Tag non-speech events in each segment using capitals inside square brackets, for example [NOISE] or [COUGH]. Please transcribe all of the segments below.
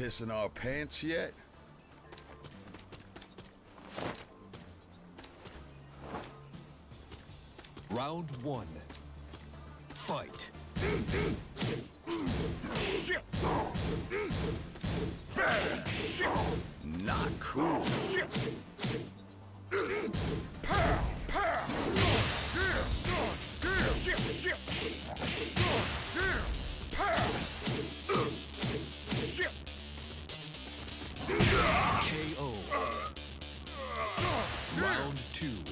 pissing our pants yet? Round one. Fight. Two.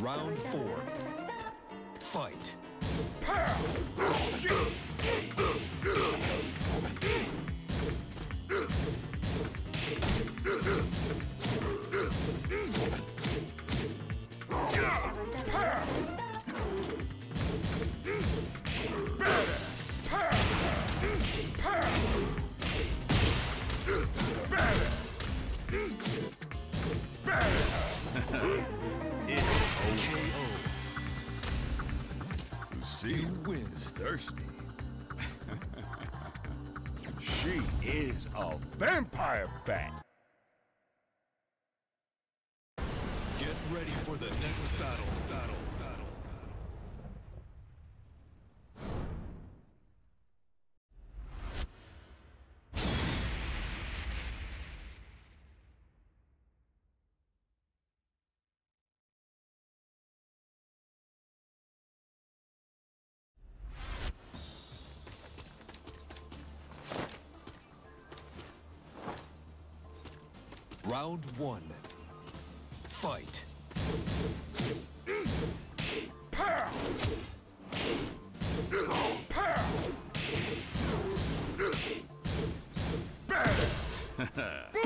Round four. Fight. See, You win. thirsty. [LAUGHS] she is a vampire bat. Get ready for the next battle. Battle. Round one. Fight. Shit! [LAUGHS]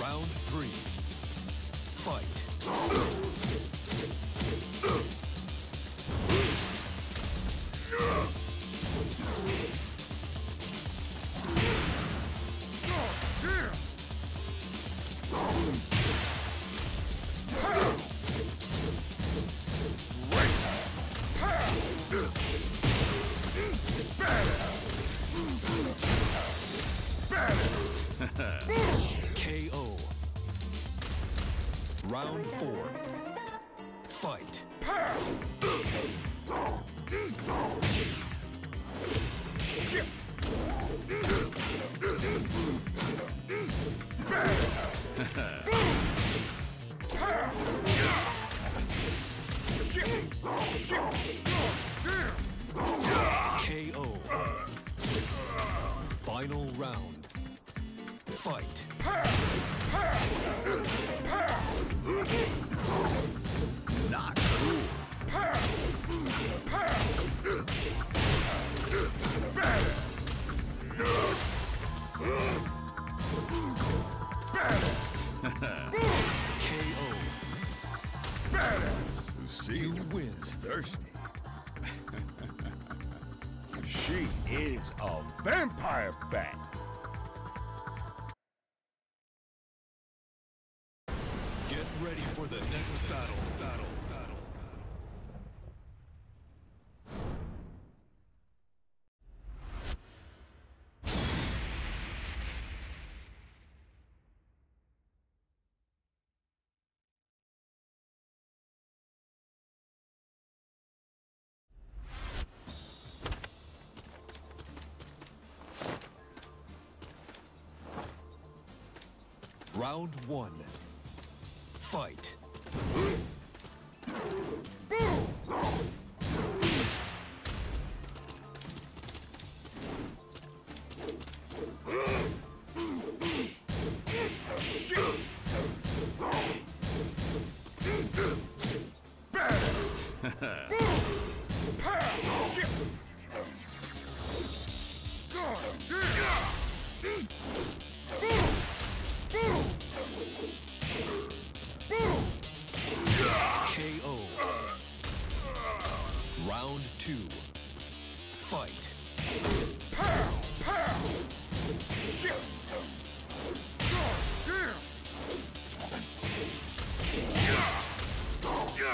Round three. Fight. Fight. KO. Final round. Fight. [LAUGHS] She is a vampire bat. Round one. Fight. Shoot! [LAUGHS]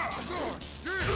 Good deal!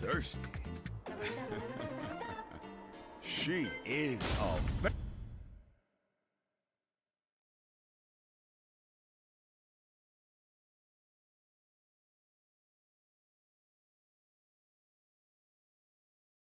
thirsty. [LAUGHS] she is a...